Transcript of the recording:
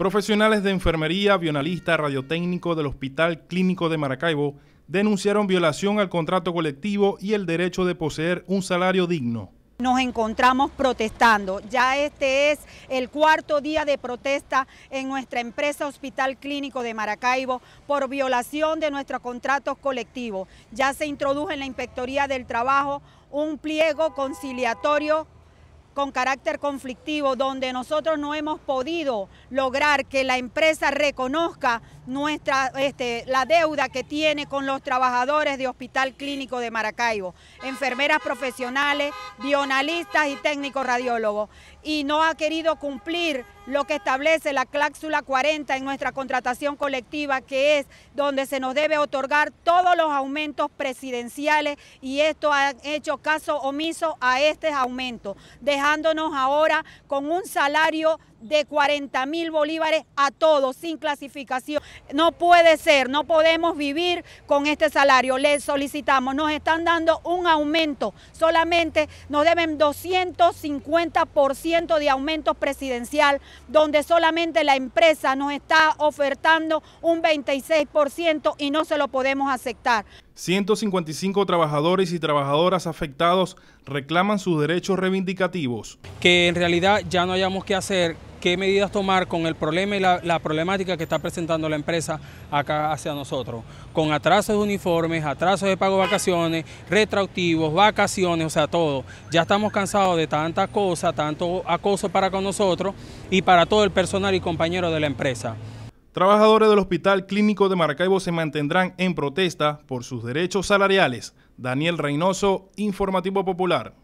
Profesionales de enfermería, bionalista, radiotécnico del Hospital Clínico de Maracaibo denunciaron violación al contrato colectivo y el derecho de poseer un salario digno nos encontramos protestando. Ya este es el cuarto día de protesta en nuestra empresa Hospital Clínico de Maracaibo por violación de nuestros contratos colectivos. Ya se introdujo en la Inspectoría del Trabajo un pliego conciliatorio con carácter conflictivo, donde nosotros no hemos podido lograr que la empresa reconozca nuestra, este, la deuda que tiene con los trabajadores de Hospital Clínico de Maracaibo, enfermeras profesionales, bionalistas y técnicos radiólogos, y no ha querido cumplir lo que establece la cláusula 40 en nuestra contratación colectiva, que es donde se nos debe otorgar todos los aumentos presidenciales y esto ha hecho caso omiso a este aumento, dejándonos ahora con un salario de 40 mil bolívares a todos, sin clasificación. No puede ser, no podemos vivir con este salario. Les solicitamos, nos están dando un aumento, solamente nos deben 250% de aumento presidencial, donde solamente la empresa nos está ofertando un 26% y no se lo podemos aceptar. 155 trabajadores y trabajadoras afectados reclaman sus derechos reivindicativos. Que en realidad ya no hayamos que hacer qué medidas tomar con el problema y la, problemática que está presentando la empresa acá hacia nosotros, con atrasos de uniformes, atrasos de pago de vacaciones, retroactivos, vacaciones, o sea, todo. Ya estamos cansados de tanta cosa, tanto acoso para con nosotros y para todo el personal y compañeros de la empresa. Trabajadores del Hospital Clínico de Maracaibo se mantendrán en protesta por sus derechos salariales. Daniel Reynoso, Informativo Popular.